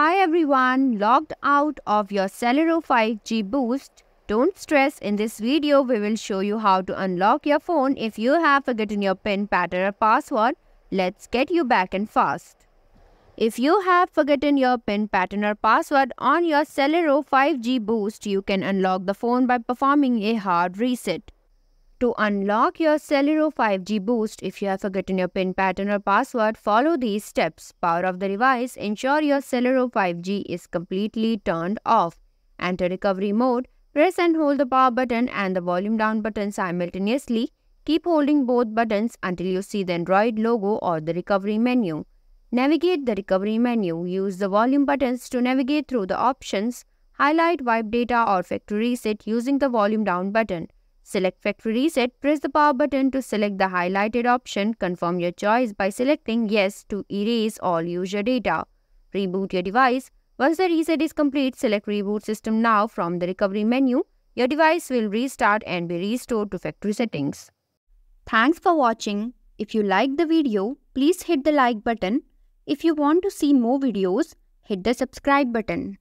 Hi everyone, logged out of your Celero 5G Boost. Don't stress, in this video we will show you how to unlock your phone if you have forgotten your PIN pattern or password. Let's get you back and fast. If you have forgotten your PIN pattern or password on your Celero 5G Boost, you can unlock the phone by performing a hard reset. To unlock your Celero 5G Boost, if you have forgotten your PIN pattern or password, follow these steps. Power off the device. Ensure your Celero 5G is completely turned off. Enter recovery mode. Press and hold the power button and the volume down button simultaneously. Keep holding both buttons until you see the Android logo or the recovery menu. Navigate the recovery menu. Use the volume buttons to navigate through the options. Highlight wipe data or factory reset using the volume down button. Select Factory Reset, press the power button to select the highlighted option. Confirm your choice by selecting Yes to erase all user data. Reboot your device. Once the reset is complete, select Reboot System Now from the recovery menu. Your device will restart and be restored to factory settings. Thanks for watching. If you like the video, please hit the like button. If you want to see more videos, hit the subscribe button.